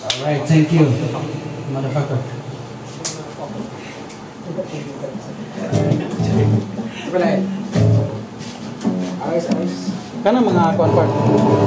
All right, Thank you, motherfucker. Wala eh. Ayos, ayos. Kana mga kuan part.